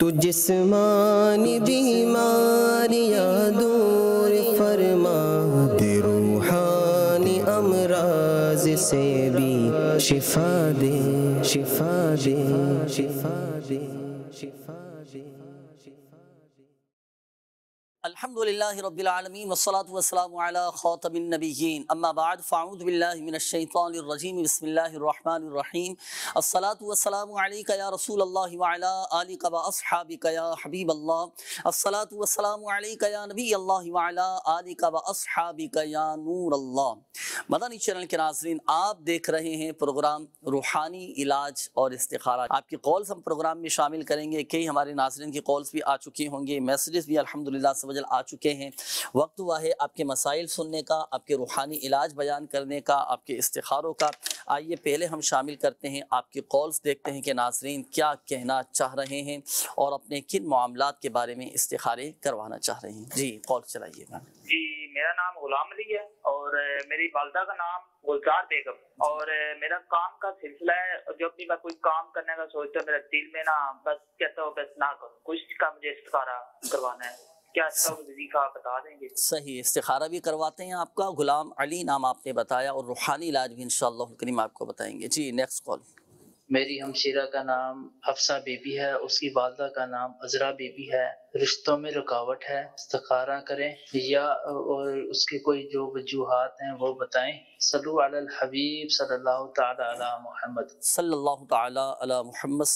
तो जिसमानी बीमारियाँ दूर फरमा दे रूहानी अमराज से भी शिफा दे शिफा दे शिफा दे, शिफा दे अल्हम्दुलिल्लाहि रब्बिल आलमीन वस्सलातु चैनल के नाज़रीन आप देख रहे हैं प्रोग्राम रूहानी इलाज और इस्तिखारा आपकी कॉल्स हम प्रोग्राम में शामिल करेंगे कई हमारे नाजरन की कॉल्स भी आ चुकी होंगी मैसेजेस भी अल्हम्दुलिल्लाह वजल आ चुके हैं। वक्त हुआ है आपके मसाइल सुनने का आपके रूहानी इलाज बयान करने का आपके इस्तारों का। आइए पहले हम शामिल करते हैं आपकी कॉल्स देखते हैं कि नाजरीन क्या कहना चाह रहे हैं और अपने किन मामला के बारे में इस्तारे करवाना चाह रहे हैं। जी कॉल चलाइएगा जी मेरा नाम गुलाम अली है और मेरी वालदा का नाम गुलजार बेगम। और मेरा काम का सिलसिला है जब भी मैं कोई काम करने का सोचता हूँ मेरा दिल में ना बस कहता हूँ बस ना करूँ कुछ का मुझे इस्तारा करवाना है। क्या वजीफा आप बता देंगे? सही इस्तारा भी करवाते हैं आपका गुलाम अली नाम आपने बताया और रूहानी इलाज भी करीम आपको बताएँगे। जी नेक्स्ट कॉल मेरी हमशीरा का नाम हफ्सा बेबी है उसकी वालदा का नाम अजरा बेबी है। रिश्तों में रुकावट है इस्तखारा करें या और उसके कोई जो वजूहत हैं वो बताएँ। हबीब मुहम्मद। मुहम्मद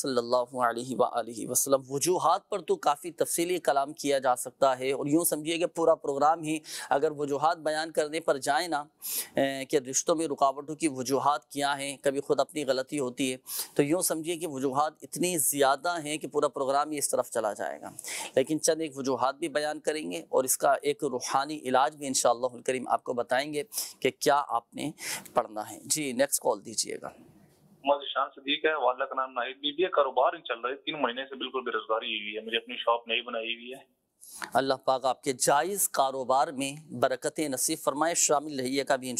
वजूहात पर तो काफ़ी तफसीली कलाम किया जा सकता है और यूँ समझिए कि पूरा प्रोग्राम ही अगर वजूहात बयान करने पर जाए ना कि रिश्तों में रुकावटों की वजूहात क्या हैं, कभी खुद अपनी गलती होती है तो यूँ समझिए कि वजूहात इतनी ज़्यादा हैं कि पूरा प्रोग्राम ही इस तरफ़ चला जाएगा। लेकिन चंद एक वजूहात भी बयान करेंगे और इसका एक रूहानी इलाज भी इन करीम आपको बताएँगे कि क्या आपने पढ़ना है। जी नेक्स्ट कॉल दीजिएगा। शान सदीक है वाला का नाम नाहिद बीबी है। कारोबार चल रहा है। तीन महीने से बिल्कुल बेरोजगारी हुई है। मुझे अपनी शॉप नहीं बनाई हुई है। अल्लाह पाक आपके जायज़ कारोबार में बरकत नसीब फरमाए। शामिल रहिएगा भी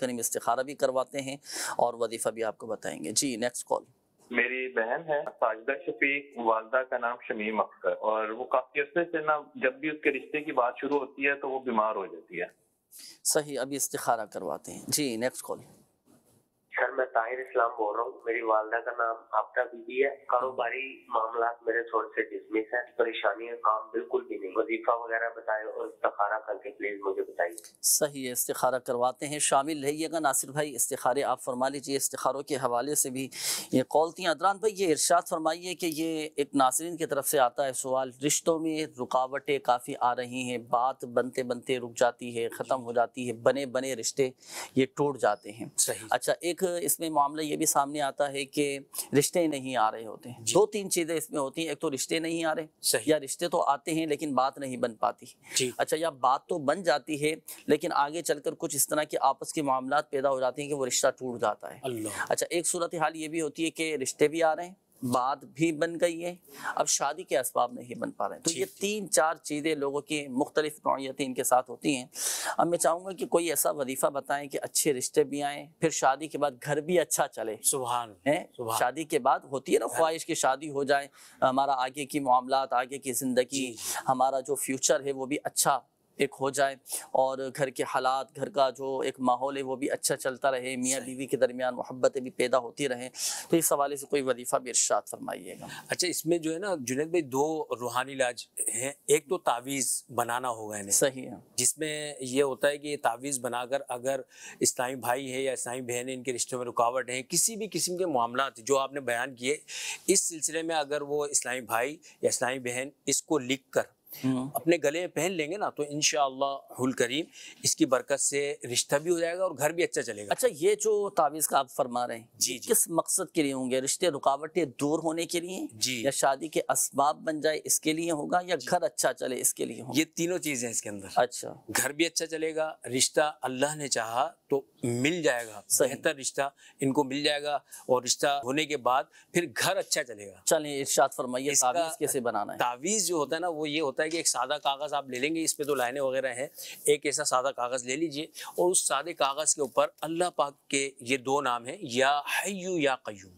करीम इस्तारा भी करवाते हैं और वजीफ़ा भी आपको बताएँगे। जी नेक्स्ट कॉल मेरी बहन है साजिदा शफीक वालदा का नाम शमीम अख्तर। और वो काफ़ी अरसे से ना जब भी उसके रिश्ते की बात शुरू होती है तो वो बीमार हो जाती है। सही अभी इस्तारा करवाते हैं। जी नेक्स्ट कॉल सर मैं ताहिर इस्लाम बोल रहा हूँ। मेरी वालदा का नाम आफ्ता बीबी है। कारोबारी मामला मेरे थोड़े से डिसमिस है। परेशानी है काम बिल्कुल भी नहीं। वजीफा वगैरह बताए और इस्तारा करके प्लीज़ मुझे बताइए। सही है इस्तारा करवाते हैं। शामिल रहिएगा नासिर भाई इस्तारे आप फरमा लीजिए। इस्तारों के हवाले से भी ये कॉल थी। अदरान भाई ये इर्शाद फरमाइए कि ये एक नाजरन की तरफ़ से आता है सवाल। रिश्तों में रुकावटें काफ़ी आ रही हैं। बात बनते बनते रुक जाती है ख़त्म हो जाती है। बने बने रिश्ते ये टूट जाते हैं। सही। अच्छा एक इसमें मामला ये भी सामने आता है कि रिश्ते नहीं आ रहे होते हैं। दो तीन चीज़ें इसमें होती हैं। एक तो रिश्ते नहीं आ रहे या रिश्ते तो आते हैं लेकिन बात नहीं बन पाती। अच्छा या बात तो बन जाती है लेकिन आगे चलकर कुछ इस तरह के आपस के मामला पैदा हो जाते हैं कि वो रिश्ता टूट जाता है। अच्छा एक सूरत हाल ये भी होती है कि रिश्ते भी आ रहे हैं बात भी बन गई है। अब शादी के असबाब नहीं बन पा रहे हैं। तो ये तीन चार चीज़ें लोगों की मुख्तलिफ़ नौीयतें इनके साथ होती हैं। अब मैं चाहूँगा कि कोई ऐसा वजीफ़ा बताएँ कि अच्छे रिश्ते भी आएँ फिर शादी के बाद घर भी अच्छा चले। सुभान हैं? सुभान। शादी के बाद होती है ना ख्वाहिश की शादी हो जाए हमारा आगे की मामला आगे की ज़िंदगी। हमारा जो फ्यूचर है वो भी अच्छा एक हो जाए और घर के हालात घर का जो एक माहौल है वो भी अच्छा चलता रहे मियाँ बीवी के दरमियान मोहब्बतें भी पैदा होती रहें तो इस हवाले से कोई वजीफ़ा भी इरशाद फरमाइएगा। अच्छा इसमें जो है ना जुनेद भाई दो रूहानी इलाज हैं एक तो तावीज़ बनाना होगा इन्हें। सही है। जिसमें ये होता है कि ये तावीज़ बनाकर अगर इस्लामी भाई है या इस्लामी बहन है इनके रिश्तों में रुकावट है किसी भी किस्म के मामला जो आपने बयान किए इस सिलसिले में अगर वो इस्लामी भाई या इस्लामी बहन इसको लिख कर अपने गले में पहन लेंगे ना तो इन हुल करीम इसकी बरकत से रिश्ता भी हो जाएगा और घर भी अच्छा चलेगा। अच्छा ये जो तावीज़ का आप फरमा रहे हैं जी, जी। किस मकसद के लिए होंगे? रिश्ते रुकावटें दूर होने के लिए जी। या शादी के असबाब बन जाए इसके लिए होगा या घर अच्छा चले इसके लिए होगा? ये तीनों चीज़ें हैं इसके अंदर। अच्छा। घर भी अच्छा चलेगा रिश्ता अल्लाह ने चाहा तो मिल जाएगा। बेहतर रिश्ता इनको मिल जाएगा और रिश्ता होने के बाद फिर घर अच्छा चलेगा। चलें इरशाद फरमाइए तावीज़ कैसे बनाना है? तावीज़ जो होता है ना वो ये होता है कि एक सादा कागज़ आप ले लेंगे इसमें तो लाइनें वगैरह हैं, एक ऐसा सादा कागज़ ले लीजिए और उस सादे कागज़ के ऊपर अल्लाह पाक के ये दो नाम हैं, या हयू या क्यूम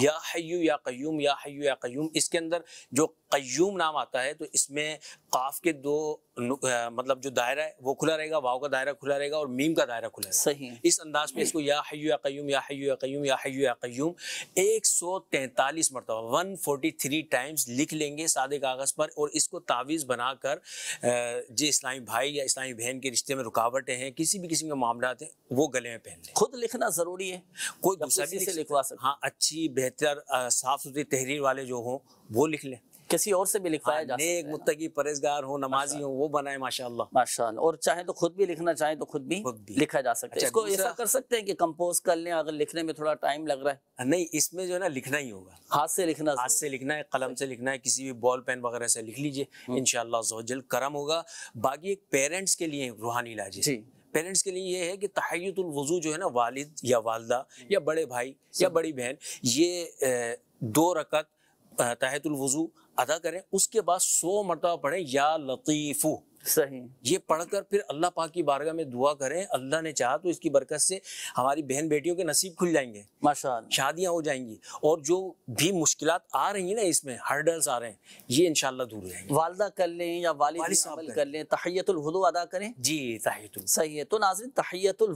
या हयू या कयूम या हय्यू या कयूम इसके अंदर जो कयूम नाम आता है तो इसमें काफ के दो मतलब जो दायरा है वो खुला रहेगा वाव का दायरा खुला रहेगा और मीम का दायरा खुला रहेगा। सही है। इस अंदाज में इसको या हय्यू या कयूम या हय्यू या कयूम या हय्यू या कयूम 143 मरतबा 143 टाइम्स लिख लेंगे सादे कागज़ पर और इसको तावीज़ बनाकर जो इस्लामी भाई या इस्लामी बहन के रिश्ते में रुकावटें हैं किसी भी किस्म के मामला हैं वो गले में पहन लें खुद लिखना ज़रूरी है। कोई दूसरा भी से लिखवा सकते हाँ। अच्छी बेहतर साफ़ सुथरी तहरीर वाले जो हों वो लिख लें। किसी और से भी लिखवाया हाँ, जा नेक मुत्तकी परहेजगार हो नमाजी हो वो बनाए माशाल्लाह। माशाल्लाह। और चाहे तो खुद भी लिखना चाहे तो खुद भी, खुद भी। लिखा जा सकता है। अच्छा, इसको ऐसा कर सकते हैं कि कंपोज कर लें अगर लिखने में थोड़ा टाइम लग रहा है। नहीं इसमें जो है ना लिखना ही होगा। हाथ से लिखना हाथ से लिखना है कलम से लिखना है किसी भी बॉल पेन वगैरह से लिख लीजिए। हम्म। इंशाल्लाह करम होगा। बाकी एक पेरेंट्स के लिए रूहानी इलाज है। पेरेंट्स के लिए ये है कि तहयतुल वज़ू जो है ना वालिद या वालदा या बड़े भाई या बड़ी बहन ये दो रकत तहतुल वज़ू अदा करें उसके बाद सौ मरतबा पढ़ें या लतीफ़ू। सही। ये पढ़कर फिर अल्लाह पाक की बारगाह में दुआ करें अल्लाह ने चाहा तो इसकी बरकत से हमारी बहन बेटियों के नसीब खुल जाएँगे। माशाल्लाह। शादियाँ हो जाएँगी और जो भी मुश्किल आ रही हैं ना इसमें हर्डल्स आ रहे हैं ये इंशाल्लाह दूर जाएँगे। वालदा कर लें या वालिद अमल कर। लें तहियतुल वुजू अदा करें। जी ताहितुल सही है। तो नाज़रीन तहियतुल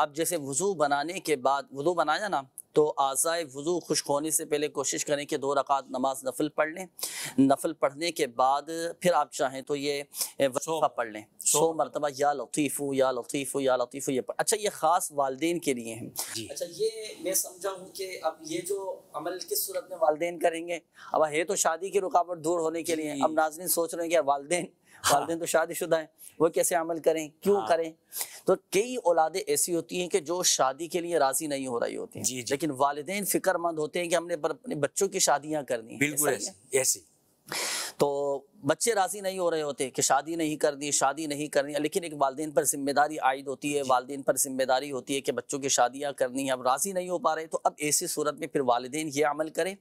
अब जैसे वज़ू बनाने के बाद वुजू बनाया ना तो आज़ाए वज़ू खुश होने से पहले कोशिश करें कि दो रकात नमाज़ नफल पढ़ लें। नफल पढ़ने के बाद फिर आप चाहें तो ये वजीफा पढ़ लें। सौ मरतबा या लतीफ़ू या लतीफ़ू या लतीफ़ू ये पढ़ अच्छा ये ख़ास वालदेन के लिए है। अच्छा ये मैं समझा हूँ कि अब ये जो अमल किस सूरत में वालदेन करेंगे? अब है तो शादी की रुकावट दूर होने के लिए। अब नाजरीन सोच रहे हैं कि वालदेन वालदेन तो शादीशुदा हैं। वो कैसे अमल करें? क्यों हाँ। करें? तो कई औलादें ऐसी होती हैं कि जो शादी के लिए राज़ी नहीं हो रही होती हैं। जी, जी। लेकिन वालदे फिक्रमंद होते हैं कि हमने अपने बच्चों की शादियाँ करनी बिल्कुल ही है? ऐसे। तो बच्चे राज़ी नहीं हो रहे होते कि शादी नहीं करनी शादी नहीं करनी। लेकिन एक वालदेन पर ज़िम्मेदारी आयद होती है वालदेन पर ज़िम्मेदारी होती है कि बच्चों की शादियाँ करनी है। अब राज़ी नहीं हो पा रहे तो अब ऐसी सूरत में फिर वालदेन ये अमल करें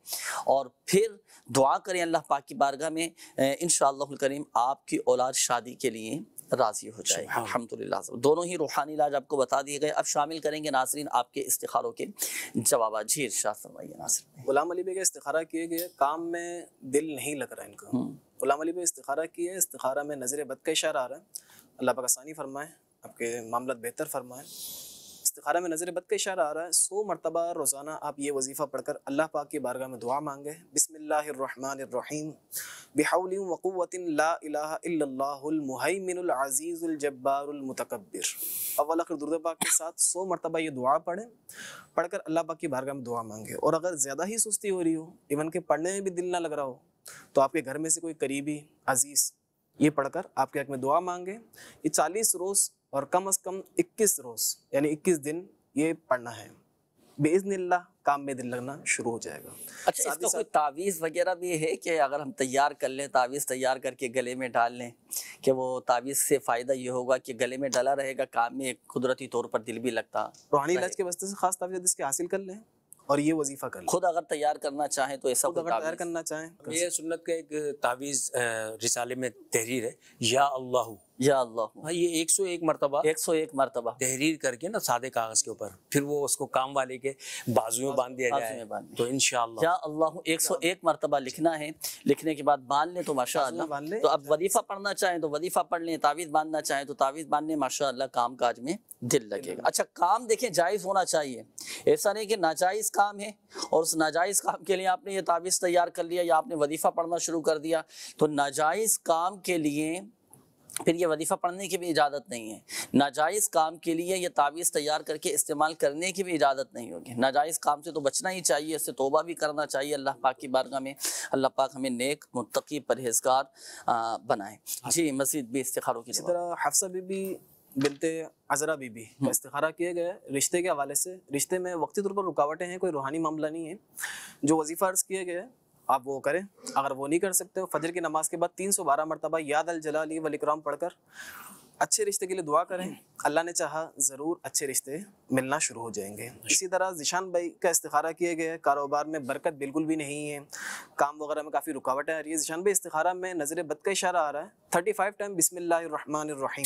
और फिर दुआ करें अल्लाह पाक की बारगाह में इन करीम आपकी औलाद शादी के लिए राज़ी हो जाए। अलहमदिल्ला दोनों ही रूहानी इलाज आपको बता दिए गए। अब शामिल करेंगे नासरीन आपके इस्तारों के जवाब। जी शाह फरमाइए नासरीन गुलाम अली का इस्तारा किए गए काम में दिल नहीं लग रहा इनका। हम्म। गुलाम अली बेग इस्तारा किए इस्तारा में नज़र बद का इशारा आ रहा है। अल्लाह पाकसानी फरमाए आपके मामला बेहतर फरमाए। इस्तिखारा में नज़र बद का इशारा आ रहा है, सौ मरतबा रोज़ाना आप ये वजीफ़ा पढ़कर अल्लाह पाक के बारगाह में दुआ मांगे। बिस्मिल्लाहिर्रहमानिर्रहीम। बिहौली वक़ुव्वतिन ला इलाहा इल्लल्लाहुल मुहैमिनुल अज़ीज़ुल जब्बारुल मुतकब्बिर। अव्वल आखिर दुरूद के साथ सौ मरतबा ये दुआ पढ़ें, पढ़कर अल्लाह पाक के बारगाह में दुआ मांगे। और अगर ज़्यादा ही सुस्ती हो रही हो, इवन के पढ़ने में भी दिल ना लग रहा हो तो आपके घर में से कोई करीबी अज़ीज़ ये पढ़कर आपके हक में दुआ मांगे। ये चालीस रोज़ और कम अज़ कम इक्कीस रोज़ यानी इक्कीस दिन ये पढ़ना है। बेइज़्निल्लाह काम में दिल लगना शुरू हो जाएगा। अच्छा इसका कोई तावीज़ वगैरह भी है कि अगर हम तैयार कर लें तावीज़ तैयार करके गले में डाल लें कि वो तावीज़ से फ़ायदा ये होगा कि गले में डला रहेगा काम में कुदरती तौर पर दिल भी लगता रूहानी इलाज के वस्ते से खास तावीज़ इसके हासिल कर लें और ये वजीफ़ा कर खुद अगर तैयार करना चाहें तो ऐसा अगर तैयार करना चाहें ये सुन्नत का एक तावीज़ रिसाले में तहरीर है या अल्लाह। या अल्लाह हाँ ये 101 मरतबा। एक सौ एक मरतबा। तहरीर करके ना सादे कागज़ के ऊपर फिर वो उसको काम वाले के बाजू में बाँध दिया जाए। तो इंशाल्लाह या अल्लाह एक सौ एक मरतबा लिखना है। लिखने के बाद बाँध लें तो माशा। तो अब वजीफा पढ़ना चाहें तो वजीफा पढ़ लें तावीज़ बांधना चाहें तो तावीज़ बांधने माशा काम काज में दिल लगेगा। अच्छा काम देखें जायज़ होना चाहिए। ऐसा नहीं कि नाजायज़ काम है और उस नाजायज़ काम के लिए आपने ये तावीज़ तैयार कर लिया या आपने वजीफा पढ़ना शुरू कर दिया। तो नाजायज़ काम के लिए फिर ये वजीफ़ा पढ़ने की भी इजाज़त नहीं है। नाजायज़ काम के लिए ये तावीज़ तैयार करके इस्तेमाल करने की भी इजाज़त नहीं होगी। नाजायज़ काम से तो बचना ही चाहिए इससे तोबा भी करना चाहिए अल्लाह पाक की बारगाह में अल्लाह पाक हमें नेक मुत्तकी परहेजगार बनाए। जी मजीद भी इस्तिखारों की इसी। तरह हफ्सा बीबी बिनते अजरा बीबी का इस्तिखारा किए गए रिश्ते के हवाले से। रिश्ते में वक्ती तौर पर रुकावटें हैं कोई रूहानी मामला नहीं है। जो वजीफ़ा अर्ज़ किए गए आप वो करें। अगर वो नहीं कर सकते हो, फजर की नमाज़ के बाद तीन सौ बारह मरतबा याद अल जलाली वल इकराम पढ़कर अच्छे रिश्ते के लिए दुआ करें। अल्लाह ने चाहा ज़रूर अच्छे रिश्ते मिलना शुरू हो जाएँगे। इसी तरह जिशान भाई का इस्तिखारा किए गए कारोबार में बरकत बिल्कुल भी नहीं है। काम वगैरह में काफ़ी रुकावटें आ रही है। जिशान भाई, इस्तिखारा में नज़र बद का इशारा आ रहा है। थर्टी फाइव टाइम बिस्मिल्लाहिर्रहमानिर्रहीम।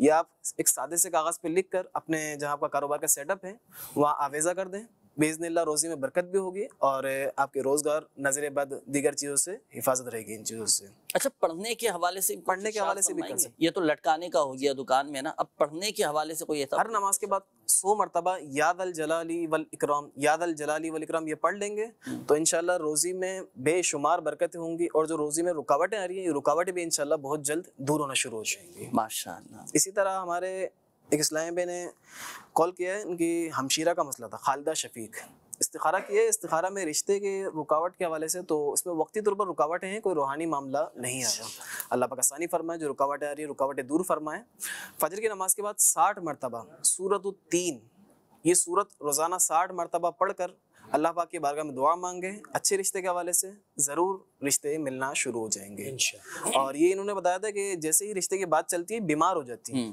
ये आप एक सादे से कागज़ पर लिख कर अपने जहाँ आपका कारोबार का सेटअप है, वहाँ आवेज़ा कर दें। बेजनिल्ला रोज़ी में बरकत भी होगी और आपके रोज़गार नज़र बद दीगर चीज़ों से हिफाजत रहेगी इन चीज़ों से। अच्छा पढ़ने के हवाले से पढ़ने के हवाले से भी कर ये तो लटकाने का हो गया दुकान में ना? अब पढ़ने के हवाले से कोई हर नमाज़ के बाद सौ मरतबा याद अल जलाली वल इकराम याद अल जलाली वल इकराम ये पढ़ लेंगे। तो इंशाल्लाह रोज़ी में बेशुमार बरकतें होंगी और जो रोज़ी में रुकावटें आ रही हैं ये रुकावटें भी इंशाल्लाह बहुत जल्द दूर होना शुरू हो जाएँगी। माशा इसी तरह हमारे एक इस्लामी भाई ने कॉल किया है इनकी हमशीरा का मसला था खालिदा शफीक। इस्तारा किया है इस्तिखारा में रिश्ते के रुकावट के हवाले से तो इसमें वक्ती तौर पर रुकावटें हैं कोई रूहानी मामला नहीं आ रहा। अल्लाह पाक आसानी फरमाए जो रुकावटें आ रही है रुकावटें दूर फरमाए। फजर की नमाज़ के बाद साठ मरतबा सूरत तीन ये सूरत रोज़ाना साठ मरतबा पढ़कर अल्लाह पाक की बारगाह में दुआ मांगे अच्छे रिश्ते के हवाले से ज़रूर रिश्ते मिलना शुरू हो जाएँगे। और ये इन्होंने बताया था कि जैसे ही रिश्ते की बात चलती है बीमार हो जाती है।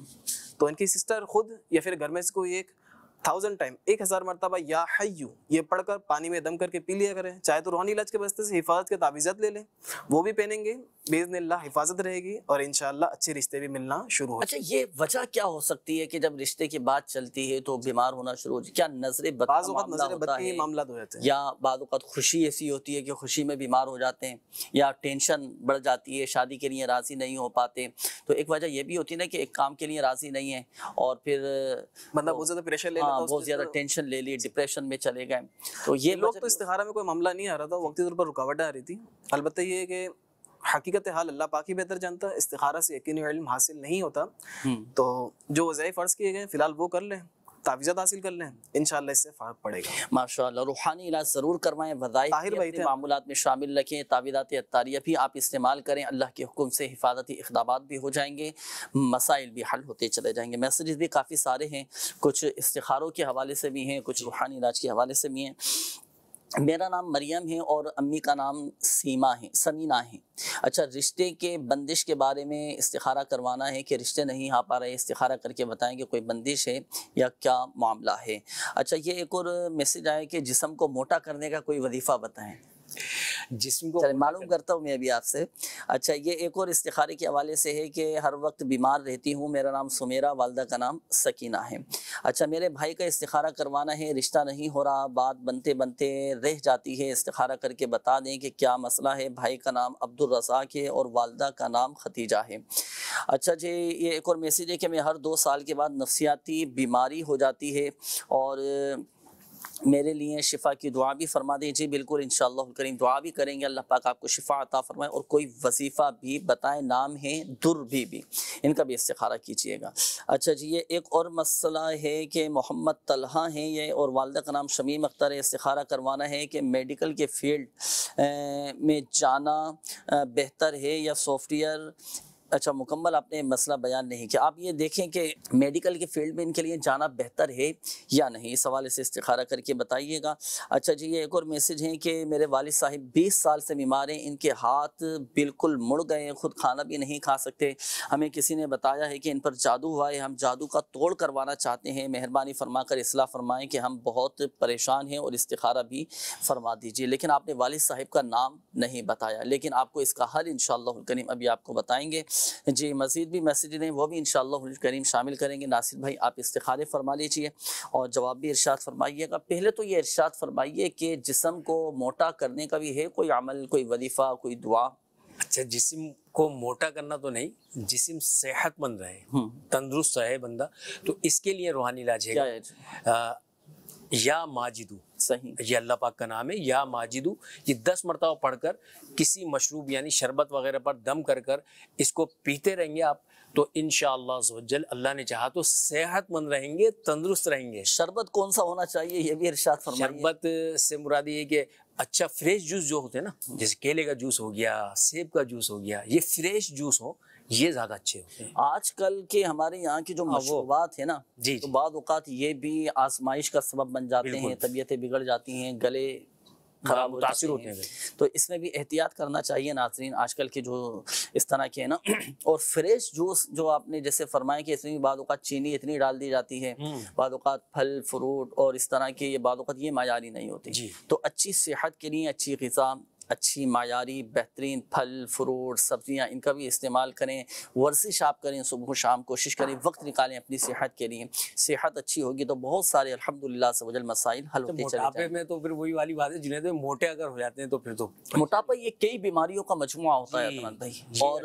तो इनकी सिस्टर खुद या फिर घर में से कोई एक थाउज़ेंड टाइम एक हज़ार मरतबा या हयू ये पढ़कर पानी में दम करके पी लिया करें। चाहे तो रूहानी इलाज के वास्ते से हिफाजत के तावीज़ात ले लें वो भी पहनेंगे बेजनिल्ला हिफाजत रहेगी और इंशाल्लाह अच्छे रिश्ते भी मिलना शुरू हो अच्छा ये वजह क्या हो सकती है कि जब रिश्ते की बात चलती है तो बीमार होना शुरू हो जाए? क्या नज़र मामला नज़र के है? मामला हो जाते हैं। या बाद खुशी ऐसी होती है कि खुशी में बीमार हो जाते हैं या टेंशन बढ़ जाती है शादी के लिए राज़ी नहीं हो पाते। तो एक वजह यह भी होती है ना कि एक काम के लिए राज़ी नहीं है और फिर मतलब बहुत ज़्यादा प्रेशर ले हाँ बहुत ज़्यादा टेंशन ले ली डिप्रेशन में चले गए। तो ये लोग तो इस्तेहारा में कोई मामला नहीं आ रहा था वक्ती तौर पर रुकावटें आ रही थी। अलबत्त ये कि हकीकत हाल अल्लाह पाक ही बेहतर जानता है इस्तिखारा से यकीन इल्म हासिल नहीं होता। हम्म। तो जो वज़ाइफ फ़र्ज़ किए गए फ़िलहाल वो कर लें। तावीज़ात हासिल कर लें इंशाल्लाह इससे फ़र्क पड़ेगा। माशाल्लाह रूहानी इलाज ज़रूर करवाएँ वज़ाइफ। मामूलात में शामिल रखें तावीदात अत्तारिया भी आप इस्तेमाल करें अल्लाह के हुक्म से हिफाजती इकदाम भी हो जाएँगे मसाइल भी हल होते चले जाएँगे। मैसेज भी काफ़ी सारे हैं कुछ इस्तिखारों के हवाले से भी हैं कुछ रूहानी इलाज के हवाले से भी हैं। मेरा नाम मरियम है और अम्मी का नाम सीमा है समीना है। अच्छा रिश्ते के बंदिश के बारे में इस्तारा करवाना है कि रिश्ते नहीं आ पा रहे इस्तारा करके बताएँ कि कोई बंदिश है या क्या मामला है। अच्छा ये एक और मैसेज आया कि जिसम को मोटा करने का कोई वजीफ़ा बताएँ। जिस्म को मालूम करता हूँ मैं अभी आपसे। अच्छा ये एक और इस्तिखारे के हवाले से है कि हर वक्त बीमार रहती हूँ। मेरा नाम सुमेरा वालदा का नाम सकीना है। अच्छा मेरे भाई का इस्तिखारा करवाना है रिश्ता नहीं हो रहा बात बनते बनते रह जाती है। इस्तिखारा करके बता दें कि क्या मसला है। भाई का नाम अब्दुल रज़ाक है और वालदा का नाम खतीजा है। अच्छा जी ये एक और मैसेज है कि मैं हर दो साल के बाद नफसियाती बीमारी हो जाती है और मेरे लिए शिफा की दुआ भी फरमा दीजिए बिल्कुल, इंशाल्लाह करीम, दुआ भी करेंगे। अल्लाह पाक आपको शिफा अता फरमाए और कोई वजीफ़ा भी बताएँ, नाम है दुर भी इनका भी इस्तिखारा कीजिएगा। अच्छा जी, ये एक और मसला है कि मोहम्मद तलहा हैं ये और वालदा का नाम शमीम अख्तर है। इस्तिखारा करवाना है कि मेडिकल के फ़ील्ड में जाना बेहतर है या सॉफ्टवेयर अच्छा मुकम्मल आपने मसला बयान नहीं किया। आप ये देखें कि मेडिकल के फ़ील्ड में इनके लिए जाना बेहतर है या नहीं? इस हवाले से इस्तारा करके बताइएगा। अच्छा जी, ये एक और मैसेज है कि मेरे वालिद साहिब 20 साल से बीमार हैं, इनके हाथ बिल्कुल मुड़ गए खुद खाना भी नहीं खा सकते। हमें किसी ने बताया है कि इन पर जादू हुआ है, हम जादू का तोड़ करवाना चाहते हैं। मेहरबानी फरमा कर इसलाह फरमाएँ कि हम बहुत परेशान हैं और इस्तारा भी फरमा दीजिए। लेकिन आपने वालिद साहिब का नाम नहीं बताया। लेकिन आपको इसका हल इन करीम अभी आपको बताएँगे। जी मज़ीद भी मैसेज हैं वो भी इन करीम शामिल करेंगे। नासिर भाई आप इस्तिखारे फरमा लीजिए और जवाब भी इरशाद फरमाइएगा। पहले तो ये इरशाद फरमाइए कि जिसम को मोटा करने का भी है कोई अमल कोई वजीफ़ा कोई दुआ? अच्छा जिसम को मोटा करना तो नहीं जिसम सेहतमंद रहे हम्म। तंदुरुस्त रहे बंदा तो इसके लिए रूहानी इलाज है। या माजिदू। सही। ये अल्लाह पाक का नाम है या माजिदू। ये दस मरतबा पढ़कर किसी मशरूब यानी शरबत वगैरह पर दम कर कर इसको पीते रहेंगे आप तो इन जल अल्लाह ने चाहा तो सेहतमंद रहेंगे तंदुरुस्त रहेंगे। शरबत कौन सा होना चाहिए ये भी इरशाद फरमाइए। शरबत से मुरादी है कि अच्छा फ्रेश जूस जो होते हैं ना जैसे केले का जूस हो गया सेब का जूस हो गया ये फ्रेश जूस हो ये ज़्यादा अच्छे होते हैं। आजकल के हमारे यहाँ के जो हाँ। मशरूबात है ना जी, जी। तो बाद ये भी आजमाइश का सबब बन जाते हैं तबीयतें बिगड़ जाती हैं गले खराब मुतासर होते हैं। तो इसमें भी एहतियात करना चाहिए नाजरीन आजकल के जो इस तरह के है ना और फ्रेश जूस जो आपने जैसे फरमाया कि इसमें बाद चीनी इतनी डाल दी जाती है हम्म। बाद फल फ्रूट और इस तरह के ये बाद ये मायारी नहीं होती। तो अच्छी सेहत के लिए अच्छी गज़ा अच्छी मायारी बेहतरीन फल फ्रूट सब्ज़ियाँ इनका भी इस्तेमाल करें वर्जिश आप करें सुबह शाम कोशिश करें वक्त निकालें अपनी सेहत के लिए। सेहत अच्छी होगी तो बहुत सारे अल्हम्दुलिल्लाह से वजल मसाइल हल तो होते मोटापे में तो फिर वही वाली बात है जिन्हें तो मोटे अगर हो जाते हैं तो फिर तो मोटापा ये कई बीमारियों का मजमु होता है अदनान भाई। और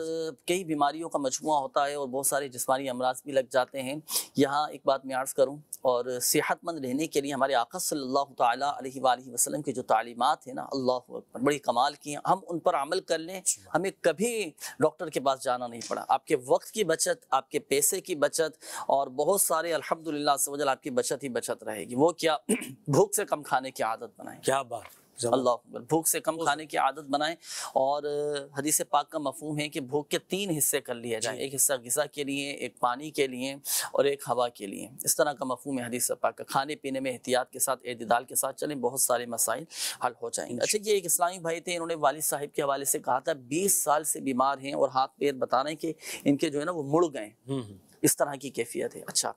कई बीमारियों का मजमु होता है और बहुत सारे जिसमानी अमराज भी लग जाते हैं। यहाँ एक बात मैं अर्ज़ करूँ और सेहतमंद रहने के लिए हमारे आका सल्लल्लाहु ताला अलैहि वालैहि वसल्लम की जो तालीमात है ना अल्लाह बड़ी कमाल किए हम उन पर अमल कर लें। हमें कभी डॉक्टर के पास जाना नहीं पड़ा। आपके वक्त की बचत आपके पैसे की बचत और बहुत सारे अलहमदिल्ला आपकी बचत ही बचत रहेगी। वो क्या भूख से कम खाने की आदत बनाए। क्या बात। अल्लाह भूख से कम खाने की आदत बनाएँ और हदीस पाक का मफहूम है कि भूख के तीन हिस्से कर लिए जाएँ। एक हिस्सा गज़ा के लिए एक पानी के लिए और एक हवा के लिए। इस तरह का मफहूम है हदीस पाक का। खाने पीने में एहतियात के साथ एतदाल के साथ चलें बहुत सारे मसाइल हल हो जाएँगे। अच्छा ये एक इस्लामी भाई थे इन्होंने वालिद साहिब के हवाले से कहा था बीस साल से बीमार हैं और हाथ पैर बता रहे हैं कि इनके जो है ना वो मुड़ गए। हम्म, हम्म। इस तरह की कैफियत है। अच्छा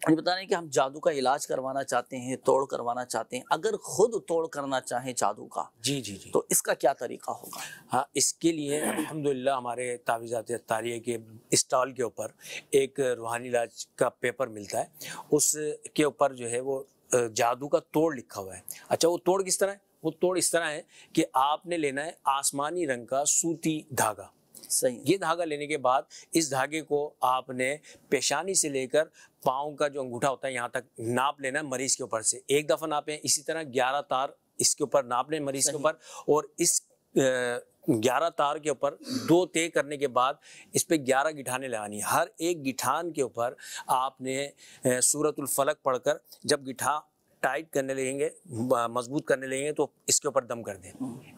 ये बता रहे हैं कि हम जादू का इलाज करवाना चाहते हैं तोड़ करवाना चाहते हैं। अगर खुद तोड़ करना चाहें जादू का जी जी जी। तो इसका क्या तरीका होगा? हाँ इसके लिए अल्हम्दुलिल्लाह हमारे तावीज़ात तारिय के स्टॉल के ऊपर एक रूहानी इलाज का पेपर मिलता है। उसके ऊपर जो है वो जादू का तोड़ लिखा हुआ है। अच्छा वो तोड़ किस तरह है? वो तोड़ इस तरह है कि आपने लेना है आसमानी रंग का सूती धागा। सही ये धागा लेने के बाद इस धागे को आपने पेशानी से लेकर पाँव का जो अंगूठा होता है यहाँ तक नाप लेना है मरीज़ के ऊपर से। एक दफ़ा नापें इसी तरह ग्यारह तार इसके ऊपर नाप लें मरीज़ के ऊपर और इस ग्यारह तार के ऊपर दो तय करने के बाद इस पर ग्यारह गिठाने लगानी। है हर एक गिठान के ऊपर आपने सूरतुल फलक पढ़कर जब गिठा टाइट करने लगेंगे मज़बूत करने लगेंगे तो इसके ऊपर दम कर दें।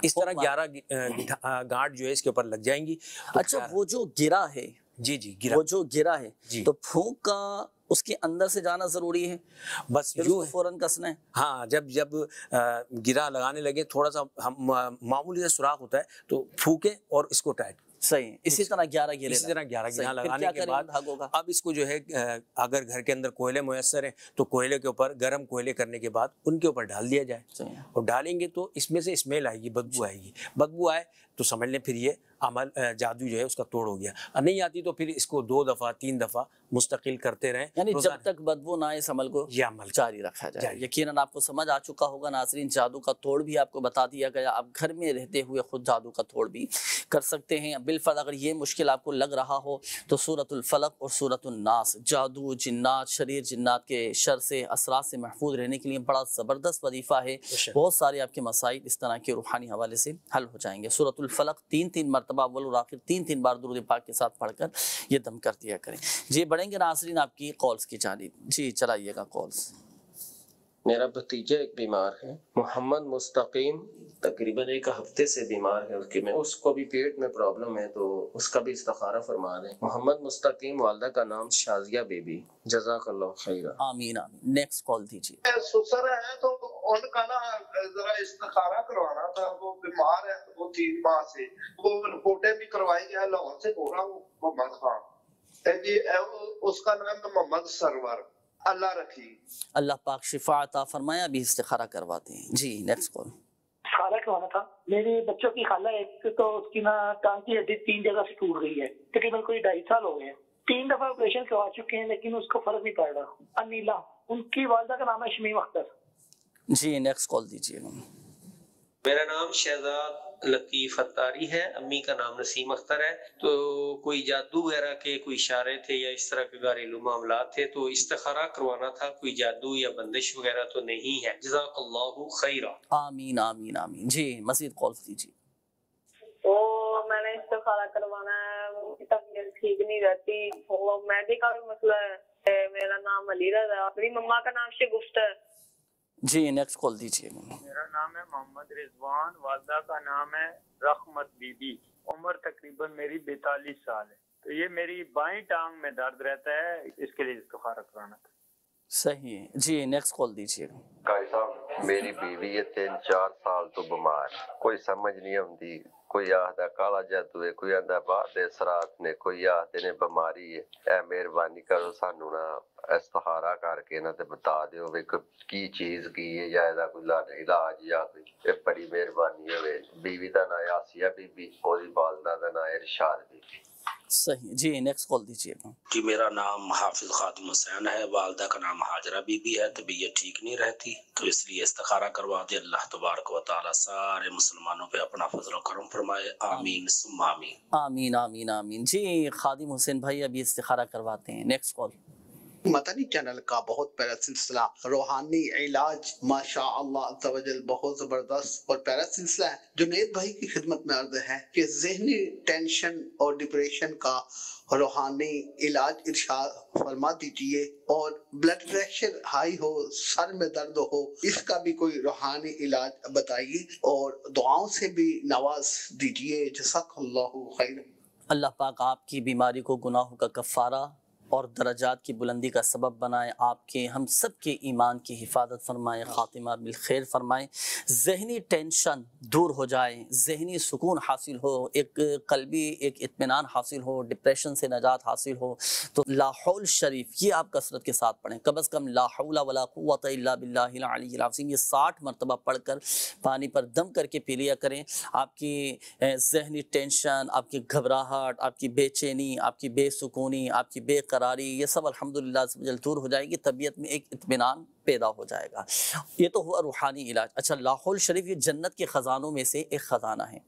इस तरह ग्यारह गिठा जो है इसके ऊपर लग जाएँगी। तो अच्छा वो जो गिरा है जी जी गिरा। वो जो गिरा है जी। तो फूंक का उसके अंदर से जाना ज़रूरी है? बस यूँ फ़ौरन कसना है? हाँ जब जब गिरा लगाने लगे थोड़ा सा हम मामूली सा सुराख होता है तो फूके और इसको टाइट। सही इसी तरह ग्यारह गिरे इसी तरह ग्यारह। गिरा लगाने के बाद अब इसको जो है अगर घर के अंदर कोयले मुयसर है तो कोयले के ऊपर गर्म कोयले करने के बाद उनके ऊपर डाल दिया जाए। और डालेंगे तो इसमें से स्मेल आएगी बदबू आएगी। बदबू आए तो समझ लें फिर ये अमल जादू जो है उसका तोड़ हो गया। और नहीं आती तो फिर इसको दो दफ़ा तीन दफ़ा मुस्तकिल करते रहें। यानी जब तक बदबू ना इस अमल को ये अमल जारी रखा जाए। जारी। यकीनन आपको समझ आ चुका होगा नाजरीन जादू का तोड़ भी आपको बता दिया गया। आप घर में रहते हुए खुद जादू का तोड़ भी कर सकते हैं। बिलफल अगर ये मुश्किल आपको लग रहा हो तो सूरतुल फलक और सूरतुल नास जादू जिन्नात शरीर जिन्नात के शर से असरात से महफूज रहने के लिए बड़ा ज़बरदस्त वजीफ़ा है। बहुत सारे आपके मसाइल इस तरह के रूहानी हवाले से हल हो जाएँगे। सूरतुल फलक तीन तीन मरतबा, अव्वल और आखिर तीन तीन बार दुरुद पाक के साथ पढ़कर ये दम कर दिया करें। जी, बढ़ेंगे नासरीन आपकी कॉल्स की जानी। जी, चलाइएगा कॉल्स मेरा भतीजा एक बीमार है। मोहम्मद मुस्तकीम तकरीबन एक हफ़्ते से बीमार है उसकी। में उसको भी पेट में प्रॉब्लम है तो उसका भी इस्तारा फरमा दें मोहम्मद मुस्तकीम वालदा का नाम शाजिया बेबी। जजाकल्लाह खैरा। आमीन आमीन। नेक्स्ट कॉल दीजिए। सुसर है तो उनका ना जरा इस्तेखारा करवाना था वो बीमार है वो तीन माह से। वो रिपोर्टें भी करवाई गया लाहौर से बोल रहा हूँ मोहम्मद खान। ए जी उसका नाम है मोहम्मद सरवर। अल्लाह रखी। अल्लाह पाक शिफा अता फरमाया अभी इस्तिखारा करवाते हैं। जी नेक्स्ट कॉल खाला करवाना था। मेरे बच्चों की खाला एक तो उसकी ना टांग की हड्डी तीन जगह से टूट गई है। तकरीबन कोई ढाई साल हो गए। हैं तीन दफ़ा ऑपरेशन करवा चुके हैं लेकिन उसको फ़र्क नहीं पड़ रहा। अनिला उनकी वालदा का नाम है शमीम अख्तर। जी नेक्स्ट कॉल दीजिए। मेरा नाम शहजाद लतीफ अतारी है अम्मी का नाम नसीम अख्तर है। तो कोई जादू वगैरह के कोई इशारे थे या इस तरह के घरेलू मामला थे तो इस्तारा करवाना था कोई जादू या बंदिश वगैरह तो नहीं है। जजाकल्लाहु खैरा। आमीन आमीन आमीन। जी मजीद दीजिए वो मैंने इस्तेखारा करवाना है तबीयत ठीक नहीं रहती। वो मेडिकल मसला है मेरा नाम अली रजा है मेरी मम्मा का नाम शगुफ्त है। जी नेक्स्ट कॉल दीजिए मेरा नाम है मोहम्मद रिजवान वालदा का नाम है रखमत बीबी। उम्र तकरीबन मेरी बैतालीस साल है। तो ये मेरी बाई टांग में दर्द रहता है इसके लिए इस्तारा कराना था। सही है। जी नेक्स्ट कॉल दीजिए। साहब मेरी बीवी है तीन चार साल तो बीमार कोई समझ नहीं आती ਕੋਈ ਆਖਦਾ ਕਾਲਾ ਜਾਦੂ ਹੈ ਕੋਈ ਆਂਦਾ ਬਾਹਰ ਦੇ ਸਰਾਤ ਨੇ ਕੋਈ ਆਖਦੇ ਨੇ ਬਿਮਾਰੀ ਹੈ ਐ ਮਿਹਰਬਾਨੀ ਕਰੋ ਸਾਨੂੰ ਨਾ ਇਸਤਿਹਾਰਾ ਕਰਕੇ ਇਹਨਾਂ ਤੇ ਬਤਾ ਦਿਓ ਵੀ ਕ- ਕੀ ਚੀਜ਼ ਕੀ ਹੈ ਜਾਂ ਇਹਦਾ ਕੋਈ ਲਾ- ਇਲਾਜ ਜਾਂ ਕੋਈ ਇਹ ਬੜੀ ਮਿਹਰਬਾਨੀ ਹੋਵੇ ਬੀਵੀ ਦਾ ਨਾਂ ਹੈ ਆਸੀਆ ਬੀਬੀ ਉਹਦੀ ਵਾਲਦਾ ਦਾ ਨਾਂ ਹੈ ਇਰਸ਼ਾਦ ਬੀਬੀ सही जी नेक्स्ट कॉल दीजिए जी मेरा नाम हाफिज खादिम हुसैन है। वालदा का नाम हाजरा बीबी है। तबीयत ठीक नहीं रहती तो इसलिए इस्तारा करवा दे। अल्लाह तबारक व ताला सारे मुसलमानों पे अपना फजल करम फरमाए। आमीन सुम आमीन। आमीन आमीन आमीन। जी खादिम हुसैन भाई अभी इस्तारा करवाते हैं। नेक्स्ट कॉल मदनी चैनल का बहुत प्यारा सिलसिला, रूहानी इलाज माशा अल्लाह बहुत ज़बरदस्त और प्यारा सिलसिला है। जुनेद भाई की खिदमत में अर्ज़ है कि जहनी टेंशन और डिप्रेशन का रूहानी इलाज इरशाद फरमा दीजिए और ब्लड प्रेशर हाई हो, सर में दर्द हो, इसका भी कोई रूहानी इलाज बताइए और दुआओं से भी नवाज़ दीजिए। जसाकल्लाहु खैर। अल्लाह पाक आपकी बीमारी को गुनाहों का कफ़ारा और दर्जात की बुलंदी का सबब बनाए आपके हम सब के ईमान की हिफाजत फरमाए ख़ातिमा बिल खैर फरमाए। जहनी टेंशन दूर हो जाए जहनी सुकून हासिल हो एक कल्बी एक इत्मीनान हासिल हो डिप्रेशन से नजात हासिल हो तो लाहौल शरीफ ये आप कसरत के साथ पढ़ें। कम अज़ कम लाहौला वला क़ुव्वत इल्ला बिल्लाहिल अलील अज़ीम ये साठ मरतबा पढ़ कर पानी पर दम करके पी लिया करें। आपकी जहनी टेंशन आपकी घबराहट आपकी बेचैनी आपकी बेसुकूनी आपकी बेकरारी ये सब अल्हम्दुलिल्लाह से जल्द दूर हो जाएगी, तबीयत में एक इतमान पैदा हो जाएगा। ये तो हुआ रूहानी इलाज। अच्छा लाहौल शरीफ, ये जन्नत के ख़जानों में से एक ख़जाना है।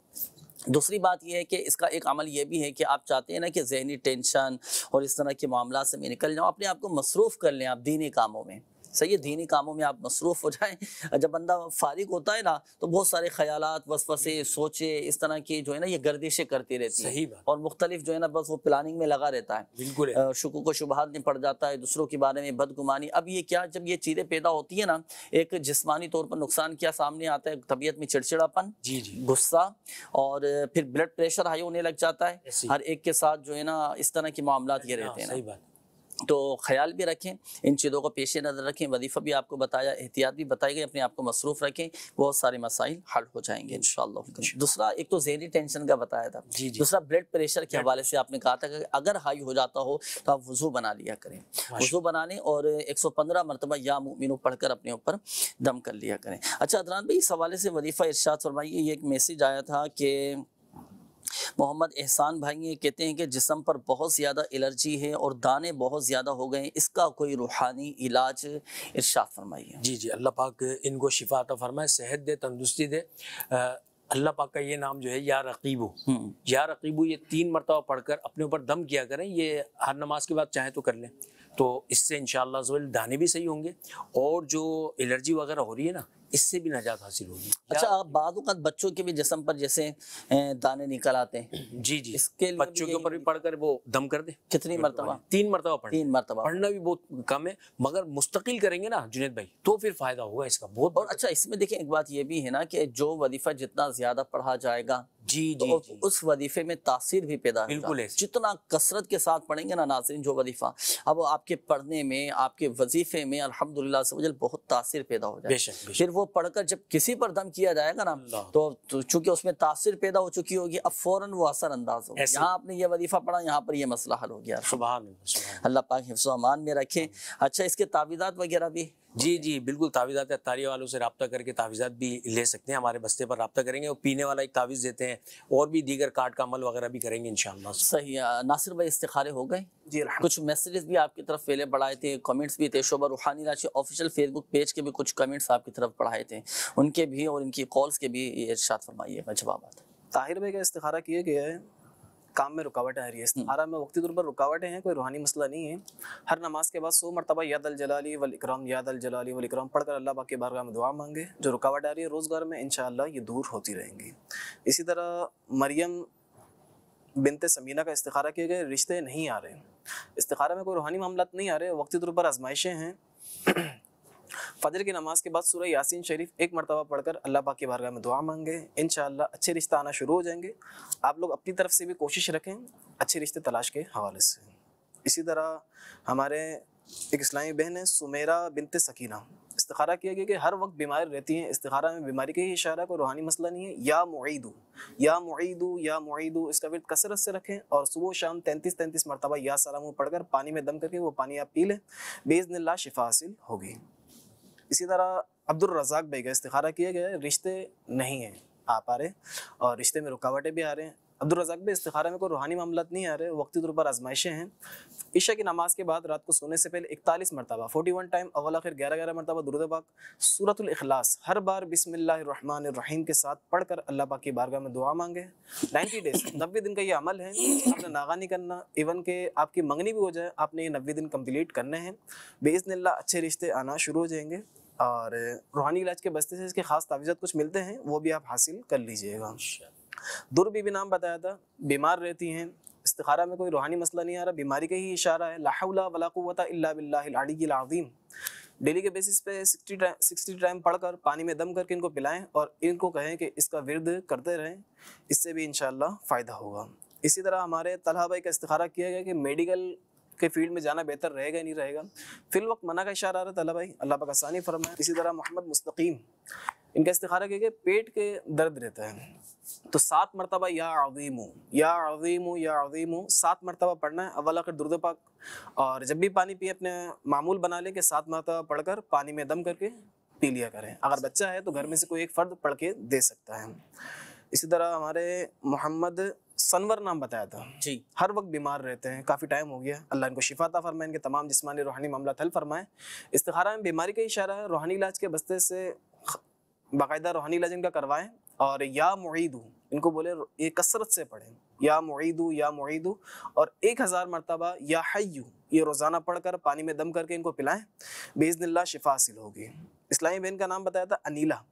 दूसरी बात यह है कि इसका एक अमल ये भी है कि आप चाहते हैं ना कि जहनी टेंशन और इस तरह के मामला से मैं निकल जाऊँ, अपने आप को मसरूफ़ कर लें आप दीनी कामों में। सही है दीनी कामों में आप मसरूफ़ हो जाएँ। जब बंदा फारिग होता है ना तो बहुत सारे ख्यालात वसवसे सोचे इस तरह की जो है ना ये गर्दिशें करती रहती सही है। और मुख्तलिफ़ जो है ना बस वो प्लानिंग में लगा रहता है। बिल्कुल अ, शुकू को शुबहात में पड़ जाता है दूसरों के बारे में बदगुमानी। अब ये क्या जब ये चीज़ें पैदा होती है ना एक जिसमानी तौर पर नुकसान क्या सामने आता है तबीयत में चिड़चिड़ापन जी जी। गुस्सा और फिर ब्लड प्रेशर हाई होने लग जाता है। हर एक के साथ जो है ना इस तरह के मामला ये रहते हैं हाँ, सही बात। तो ख्याल भी रखें इन चीज़ों को पेश नज़र रखें। वजीफ़ा भी आपको बताया एहतियात भी बताई गई अपने आप को मसरूफ़ रखें बहुत सारे मसाइल हल हो जाएँगे इन दूसरा एक तो जहनी टेंशन का बताया था। जी, जी। दूसरा ब्लड प्रेशर के हवाले से आपने कहा था कि अगर हाई हो जाता हो तो आप वज़ू बना लिया करें। वज़ू बनाने और 115 मरतबा या मुमिनो पढ़कर अपने ऊपर दम कर लिया करें। अच्छा अदनान भाई इस हवाले से वजीफ़ा इर्शाद फरमाइए ये एक मैसेज आया था कि मोहम्मद एहसान भाई ये कहते हैं कि जिसम पर बहुत ज़्यादा एलर्जी है और दाने बहुत ज़्यादा हो गए हैं इसका कोई रूहानी इलाज इरशाद फरमाइए। जी जी अल्लाह पाक इनको शिफा अता फरमाए सेहत दे तंदुरुस्ती दे। अल्लाह पाक का ये नाम जो है या रकीबू। या रकीबू ये तीन मरतबा पढ़कर अपने ऊपर दम किया करें ये हर नमाज़ के बाद चाहे तो कर लें। तो इससे इंशाल्लाह दाने भी सही होंगे और जो एलर्जी वगैरह हो रही है ना इससे भी नजात हासिल होगी। अच्छा आप बाद बच्चों के भी जिसम पर जैसे दाने निकल आते हैं। जी जी। इसके लिए बच्चों के ऊपर भी पढ़कर वो दम कर दे। कितनी मरतबा? तीन मरतबा पढ़ तीन मरतबा। पढ़ना भी बहुत कम है मगर मुस्तकिल करेंगे ना जुनेद भाई तो फिर फ़ायदा होगा इसका बहुत और अच्छा इसमें देखिए एक बात ये भी है ना कि जो वजीफा जितना ज़्यादा पढ़ा जाएगा जी तो जी, उस- उस वजीफे में तासीर भी पैदा बिल्कुल। जितना कसरत के साथ पढ़ेंगे ना नाजरीन जो वजीफा अब आपके पढ़ने में आपके वजीफे में अल्हम्दुलिल्लाह से बहुत तासीर पैदा हो जाए। फिर वो पढ़कर जब किसी पर दम किया जाएगा ना तो, तो चूँकि उसमें तासीर पैदा हो चुकी होगी अब फ़ौरन वो असर अंदाज हो। यहाँ आपने ये वजीफा पढ़ा यहाँ पर यह मसला हल हो गया। सुबह अल्लाह पाक हिफ्स अमान में रखे। अच्छा इसके तावीज़ात वगैरह भी? जी जी बिल्कुल तावीज़ात अतारी वालों से रब्ता करके तावीज़ात भी ले सकते हैं हमारे बस्ते पर रब्ता करेंगे और पीने वाला एक तावीज़ देते हैं और भी दीगर कार्ड का अमल वगैरह भी करेंगे इंशाल्लाह। सही नासिर भाई इस्तिखारे हो गए। जी कुछ मैसेजेस भी आपकी तरफ़ पहले बढ़ाए थे कमेंट्स भी थे शोभा रूहानी राशि ऑफिशियल फेसबुक पेज के भी कुछ कमेंट्स आपकी तरफ़ पढ़ाए थे। उनके भी और इनकी कॉल्स के भी ये इरशाद फरमाइएगा जवाब ताहिर भाई का इस्तिखारा किया गया है काम में रुकावटें आ रही है। इस्तिखारा में वक्ती तौर पर रुकावटें हैं कोई रूहानी मसला नहीं है। हर नमाज़ के बाद सो मरतबा याद अल जलाली वल इकराम याद अल जलाली वल इकराम पढ़कर अल्लाह पाक के बारगाह में दुआ मांगे। जो रुकावट आ रही है रोज़गार में इंशाअल्लाह ये दूर होती रहेंगी। इसी तरह मरियम बिनते समीना का इस्तिखारा किए गए रिश्ते नहीं आ रहे। इस्तिखारा में कोई रूहानी मामला नहीं आ रहे वक्ती तौर पर आजमाइशें हैं। फजर की नमाज़ के बाद सूरह यासीन शरीफ एक मरतबा पढ़कर अल्लाह पाक की बारगाह में दुआ मांगे। इन अच्छे रिश्ते आना शुरू हो जाएँगे। आप लोग अपनी तरफ़ से भी कोशिश रखें, अच्छे रिश्ते तलाश के हवाले से। इसी तरह हमारे एक इस्लामी बहन है, सुमेरा बिनते सकीना। इस्तारा किया गया कि हर वक्त बीमार रहती हैं। इस्तारा में बीमारी का ही इशारा कोई रूहानी मसला नहीं है। या मुईदू या मुईदू या मुईदू, इसका विर्द कसरत से रखें और सुबह शाम तैंतीस तैंतीस मरतबा या सलाम पढ़कर पानी में दम करके वो पानी आप पी लें। बेज़निल्लाह शिफा हासिल होगी। इसी तरह अब्दुल रज़ाक भाई का इस्तिखारा किया गया रिश्ते नहीं हैं, आ पा रहे और रिश्ते में रुकावटें भी आ रहे हैं। अब्दुल रज़ाक भाई इस्तिखारा में कोई रूहानी मामला नहीं आ रहे, वक्ती तौर पर आजमाइशें हैं। ईशा की नमाज़ के बाद रात को सोने से पहले इकतालीस मरतबा, फोर्टी वन टाइम अवल आखिर ग्यारह ग्यारह मरतबा, दुरुद पाक, सूरतुल इखलास, हर बार बिस्मिल्लाहिर्रहमानिर्रहीम के साथ पढ़कर अल्लाह पाक की बारगाह में दुआ मांगे। नाइन्टी डेज़, नब्बे दिन का ये अमल है, आपने नागा नहीं करना, इवन के आपकी मंगनी भी हो जाए, आपने ये नब्बे दिन कंप्लीट करने हैं। बेज़निल्ला अच्छे रिश्ते आना शुरू हो जाएँगे। और रूहानी इलाज के बस्ते से इसके खास तावीज़त कुछ मिलते हैं वो भी आप हासिल कर लीजिएगा। दुर बीबी नाम बताया था बीमार रहती हैं इस्तिखारा में कोई रूहानी मसला नहीं आ रहा बीमारी का ही इशारा है लाहौला वला कुव्वता इल्ला बिल्लाहिल अलीय्यिल अज़ीम। डेली के बेसिस पे सिक्सटी टाइम सिक्सटी टाइम पढ़कर पानी में दम करके इनको पिलाएँ और इनको कहें कि इसका विरद करते रहें इससे भी इंशाल्लाह फ़ायदा होगा। इसी तरह हमारे तलहा भाई का इस्तिखारा किया गया कि मेडिकल के फ़ील्ड में जाना बेहतर रहेगा ही नहीं रहेगा। फिल वक्त मना का इशारा आ रहा था तला भाई। अल्लाह पाक आसानी फरमाए। इसी तरह मोहम्मद मुस्तकीम, इनका इस्तिखारा किया गया पेट के दर्द रहता है। तो सात मरतबा या अजीमो या अजीमो या अजीमो, सात मरतबा पढ़ना है। अव्वल, आखिर, दुर्द पाक। और जब भी पानी पिए, अपने मामूल बना लें कि सात मरतबा पढ़कर पानी में दम करके पी लिया करें। अगर बच्चा है तो घर में से कोई एक फ़र्द पढ़ के दे सकता है। इसी तरह हमारे मोहम्मद सनवर नाम बताया था। जी। हर वक्त बीमार रहते हैं काफ़ी टाइम हो गया। अल्लाह इनको शिफाता फरमाए इनके तमाम जिसमानी रूहानी मामला हल फरमाए। इस्तिखारा में बीमारी का इशारा है रूहानी इलाज के बस्ते से बाकायदा रूहानी इलाज इनका करवाएँ और या मुईदू इनको बोले ये कसरत से पढ़ें। या मुईदू या मुईदू और एक हज़ार मरतबा या हयू ये रोज़ाना पढ़कर पानी में दम करके इनको पिलाएँ। बेज़निल्लाह शिफा हासिल होगी। इस्लामी बहन का नाम बताया था अनीला।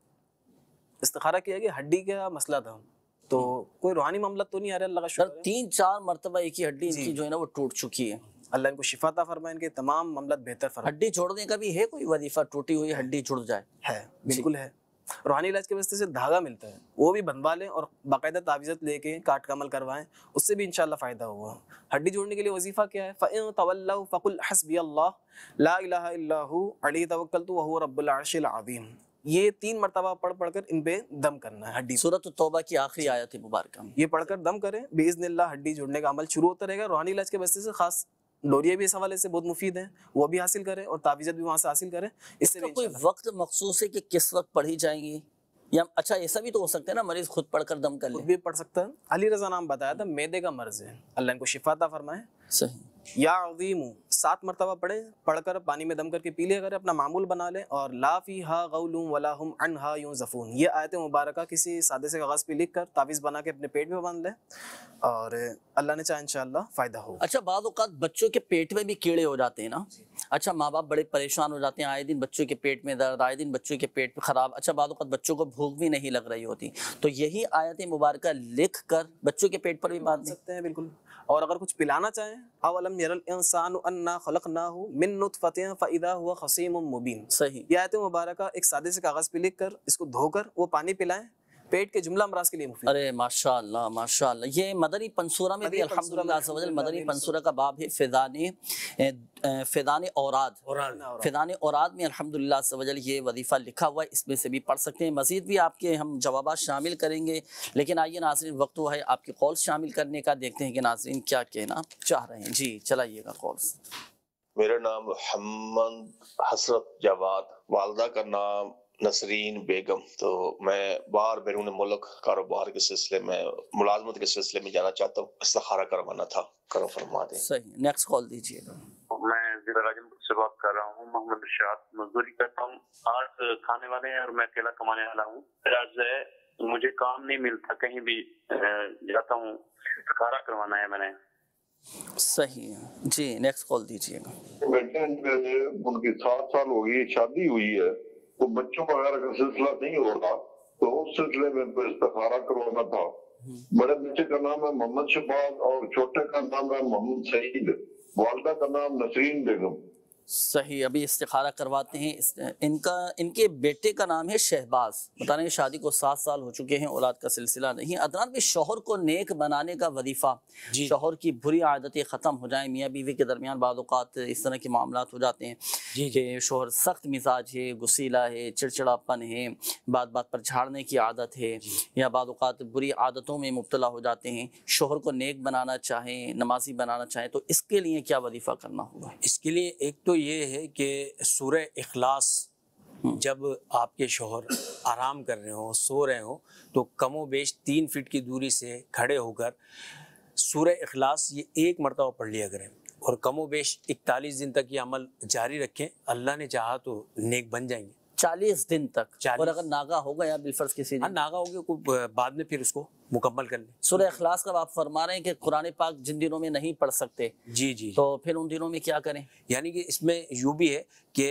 इस्तिखारा किया कि हड्डी का मसला था। तो कोई रूहानी मामला तो नहीं आ रहा अल्लाह का शुक्र तीन चार मरतबा एक ही हड्डी इनकी जो है ना वो टूट चुकी है। अल्लाह इनको शिफाता फरमाए इनके तमाम मामला बेहतर फरमाए। हड्डी जोड़ने का भी है कोई वजीफा टूटी हुई हड्डी जुड़ जाए? है बिल्कुल है। रूहानी इलाज के वजह से धागा मिलता है वो भी बनवा लें और बाकायदा तावीज़त लेके काट का अमल करवाएँ उससे भी इंशाल्लाह फ़ायदा होगा। हड्डी जोड़ने के लिए वजीफ़ा क्या है? फ़इन तवल्लव फ़कुल हस्बी अल्लाह ला इलाहा इल्ला हु अलैहि तवक्कलतु व हुवा रब्बुल अर्शिल अज़ीम। ये तीन मरतबा पढ़ पढ़कर इन पे दम करना है हड्डी। सूरत तौबा की आखिरी आयत है मुबारक। ये पढ़कर दम करें बेइज़निल्लाह हड्डी जुड़ने का अमल शुरू होता रहेगा रूहानी इलाज के वजह से खास डोरिया भी इस हवाले से बहुत मुफीद है वो भी हासिल करें और तावीज़त भी वहाँ से हासिल करें इससे कोई वक्त मखसूस है कि किस वक्त पढ़ी जाएँगी? या अच्छा ऐसा भी तो हो सकता है ना मरीज़ खुद पढ़कर दम कर ले। भी पढ़ सकता है। अली रजा नाम बताया था मैदे का मर्ज है। अल्लाह इनको शिफाता फरमाए। सही। या अजीमू सात मरतबा पढ़े पढ़कर पानी में दम करके पी लिया करें अपना मामूल बना लें और ला फ़ी हा गौलूम वला हम अन हा यूँ जफून। ये आयत मुबारक किसी सादे से कागज़ पे लिख कर तावीज़ बना के अपने पेट में बाँध लें और अल्लाह ने चाहे इंशाल्लाह फ़ायदा हो। अच्छा बाद बच्चों के पेट में भी कीड़े हो जाते हैं ना? अच्छा माँ बाप बड़े परेशान हो जाते हैं आए दिन बच्चों के पेट में दर्द आए दिन बच्चों के पेट में खराब। अच्छा बाद बच्चों को भूख भी नहीं लग रही होती। तो यही आयत मुबारक लिख कर बच्चों के पेट पर भी बाँध सकते हैं बिल्कुल। और अगर कुछ पिलाना चाहें अवलम यरल इंसान अन्ना खलक ना हो मिन नुतफतिन फ़ैदा हुआ खसीम मुबीन। सही। यह आयत मुबारक एक सादे से कागज़ पे लिख कर इसको धोकर वो पानी पिलाएँ पेट के जुमला अमराज के लिए मुफीद। अरे माशाल्लाह माशाल्लाह। ये मदनी पंसूरा में भी अल्हम्दुलिल्लाह मदनी पंसूरा का बाब है फिदाने फिदाने औराद। फिदाने औराद। में अल्हम्दुलिल्लाह अज़्ज़ ये वजीफ़ा लिखा हुआ है इसमें से भी पढ़ सकते हैं। मज़ीद भी आपके हम जवाब शामिल करेंगे लेकिन आइए नाजरीन वक्त हुआ है आपके कॉल शामिल करने का देखते हैं कि नाजरीन क्या कहना चाह रहे हैं। जी चलाइएगा कॉल्स। मेरा नाम मोहम्मद हसरत जवाद वालदा का नाम नसरीन बेगम। तो मैं बाहर बैरून मुल्क कारोबार के सिलसिले में मुलाजमत के सिलसिले में जाना चाहता हूँ। इस्ताखारा करवाना था। करो फरमा दें। सही। नेक्स्ट कॉल दीजिएगा मैं जिला राजनपुर से बात कर रहा हूँ। मोहम्मद इरशाद मजदूरी करता हूँ। आज खाने वाले हैं और मैं अकेला कमाने वाला हूँ। मुझे काम नहीं मिलता। कहीं भी जाता हूँ। इस्तिखारा करवाना है मैंने। सही। है जी नेक्स्ट कॉल दीजिएगा। बेटे उनकी सात साल हो गई शादी हुई है। तो बच्चों वगैरह का सिलसिला नहीं हो रहा तो उस सिलसिले में इनको इस्तारा करवाना था। बड़े बच्चे का नाम है मोहम्मद शबाज और छोटे का नाम है मोहम्मद सईद। वालदा का नाम नसरीन बेगम। सही अभी इस्तारा करवाते हैं। इस, इनका इनके बेटे का नाम है शहबाज। बता रहे हैं शादी को सात साल हो चुके हैं औलाद का सिलसिला नहीं। अदनान भी शोहर को नेक बनाने का वजीफ़ा। शोहर की बुरी आदतें ख़त्म हो जाएँ मियाँ बीवी के दरमियान बाज़ात इस तरह के मामला हो जाते हैं जी कि शोहर सख्त मिजाज है गुसीला है चिड़चिड़ापन है बात बात पर झाड़ने की आदत है या बाज़ात बुरी आदतों में मुबतला हो जाते हैं। शोहर को नेक बनाना चाहें नमाजी बनाना चाहें तो इसके लिए क्या वजीफ़ा करना होगा? इसके लिए एक तो ये है कि सूर्य अखलास जब आपके शोहर आराम कर रहे हो, सो रहे हो तो कमो बेश तीन फिट की दूरी से खड़े होकर सूर्य अखलास ये एक मरतबा पढ़ लिया करें और कमो बेश इकतालीस दिन तक ये अमल जारी रखें। अल्लाह ने चाहा तो नेक बन जाएँगे। चालीस दिन तक। और अगर नागा हो गया बिलफर्ज किसी हाँ नागा हो गया को बाद में फिर उसको मुकम्मल कर लें। सुर अखलास का आप फरमा रहे हैं कि कुरान पाक जिन दिनों में नहीं पढ़ सकते जी जी। तो फिर उन दिनों में क्या करें? यानी कि इसमें यूँ भी है कि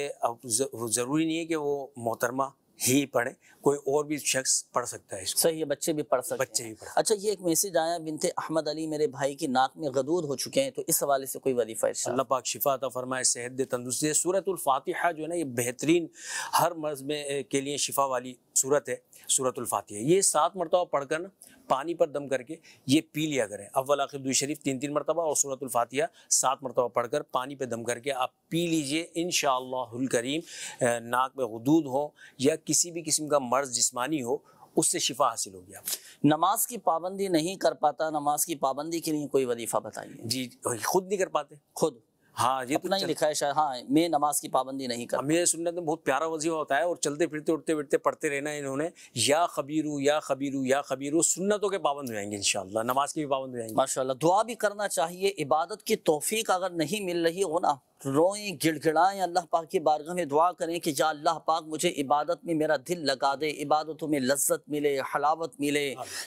ज़रूरी नहीं है कि वो मोहतरमा ही पढ़े कोई और भी शख्स पढ़ सकता है इसको। सही है बच्चे भी पढ़ सकते बच्चे भी पढ़ अच्छा ये एक मैसेज आया बिनते अहमद अली मेरे भाई की नाक में गदूद हो चुके हैं तो इस हवाले से कोई वजीफा अल्लाह पाक शिफा अता फरमाए सेहत दे तंदुरुस्ती सूरत फातिहा जो है ना ये बेहतरीन हर मर्ज में के लिए शिफा वाली सूरत है। सूरतुल फातिहा। ये सात मरतबा पढ़कर ना पानी पर दम करके ये पी लिया करें। अव्वल आखिर दुई शरीफ तीन तीन मरतबा और सूरतुल फातिहा सात मरतबा पढ़कर पानी पर दम करके आप पी लीजिए। इन करीम नाक में हदूद हो या किसी भी किस्म का मर्ज जिस्मानी हो उससे शिफा हासिल हो गया नमाज़ की पाबंदी नहीं कर पाता नमाज़ की पाबंदी के लिए कोई वजीफा बताइए। जी खुद नहीं कर पाते। खुद? हाँ ये अपना तो ही लिखा है शायद। हाँ मैं नमाज़ की पाबंदी नहीं करता। मेरे सुनने में बहुत प्यारा वजीफा होता है और चलते फिरते उठते बैठते पढ़ते रहना इन्होंने। या खबीरू या खबीरू या खबीरू सुन्नतों के पाबंद हो जाएँगे इन नमाज़ की भी पाबंद हो जाएँगे। माशा दुआ भी करना चाहिए इबादत की तोफीक अगर नहीं मिल रही हो ना रोएँ गिड़गिड़ाएँ अल्लाह पाक की बारगाह में दुआ करें कि या अल्लाह पाक मुझे इबादत में मेरा दिल लगा दे इबादतों में लज्जत मिले हलावत मिले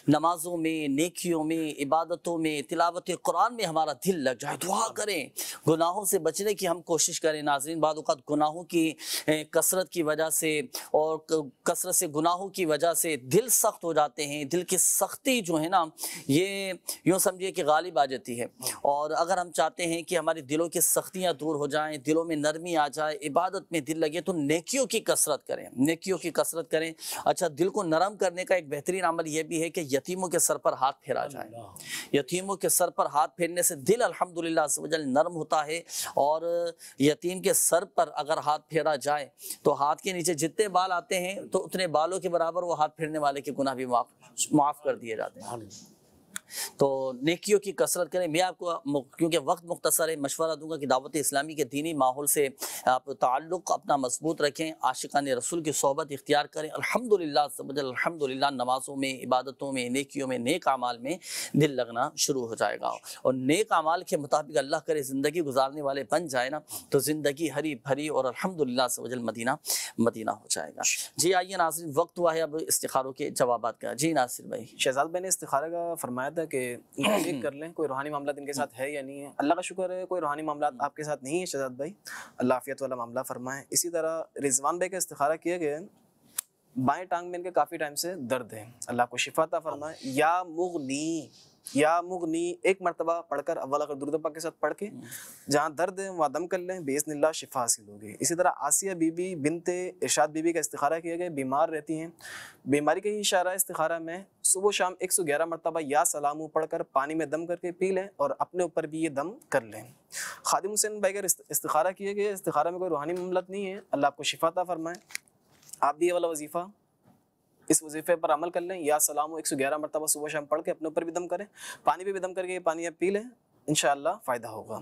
नमाजों में नेकियों में इबादतों में तिलावत कुरान में हमारा दिल लग जाए दुआ करें। गुनाहों से बचने की हम कोशिश करें नाजरीन बाद गुनाहों की कसरत की वजह से और कसरत से गुनाहों की वजह से दिल सख्त हो जाते हैं दिल की सख्ती जो है ना ये यूँ समझिए कि गालिब आ जाती है। और अगर हम चाहते हैं कि हमारे दिलों की सख्तियाँ दूर हो जाएँ दिलों में नरमी आ जाए इबादत में दिल लगे तो नेकियों की कसरत करें नेकियों की कसरत करें। अच्छा दिल को नरम करने का एक बेहतरीन अमल यह भी है कि यतीमों के सर पर हाथ फेरा जाए। यतीमों के सर पर हाथ फेरने से दिल अल्हम्दुलिल्लाह नरम होता है और यतीम के सर पर अगर हाथ फेरा जाए तो हाथ के नीचे जितने बाल आते हैं तो उतने बालों के बराबर वो हाथ फेरने वाले के गुना भी माफ़ माफ़ कर दिए जाते हैं। तो नेकियों की कसरत करें। मैं आपको क्योंकि वक्त मुख्तसर है, मशवरा दूँगा कि दावत इस्लामी के दीनी माहौल से आप ताल्लुक़ अपना मज़बूत रखें, आशिकान रसूल की सोहबत इख्तियार करें। अल्हम्दुलिल्लाह अल्हम्दुलिल्लाह नमाज़ों में, इबादतों में, नेकियों में, नेक अमाल में दिल लगना शुरू हो जाएगा। और नेक अमाल के मुताबिक अल्लाह करे ज़िंदगी गुजारने वाले बन जाए ना तो ज़िंदगी हरी भरी और अल्हम्दुलिल्लाह सवजल मदीना मदीना हो जाएगा। जी आइए नासिर वक्त हुआ है, अब इस्तारों के जवाब का। जी नासिर भाई। शहजाद भाई ने इस्तारा का फरमाया था कि चेक कर लें कोई रूहानी मामला इनके साथ है या नहीं है। अल्लाह का शुक्र है कोई रूहानी मामला आपके साथ नहीं है शहजाद भाई। अल्लाह आफियत वाला मामला फरमाए। इसी तरह रिजवान भाई का इस्तारा किया गया बाएँ टांग में इनके काफ़ी टाइम से दर्द है। अल्लाह को शिफाता फरमाए या मुगनी या मुगनी एक मरतबा पढ़कर अव्वल अगर दुर्दबा के साथ पढ़ के जहाँ दर्द है वहाँ दम कर लें बेसनिल्ला शिफा हासिल होगी इसी तरह आसिया बीबी बिनते इरशाद बीबी का इस्तारा किया गया, बीमार रहती हैं। बीमारी का ही इशारा इस्तारा में सुबह शाम एक सौ ग्यारह मरतबा या सलामू पढ़कर पानी में दम करके पी लें और अपने ऊपर भी ये दम कर लें। खादिम हुसैन भाई का इस्तारा किया गया। इस्तारा में कोई रूहानी ममलत नहीं है। अल्लाह आपको शिफाता फरमाए। आप भी ये वाला वजीफ़ा इस वजीफे पर अमल कर लें। या सलाम एक सौ ग्यारह मरतबा सुबह शाम पढ़ के अपने ऊपर भी दम करें। पानी भी, भी दम करके पानी आप पी लें। इन फ़ायदा होगा।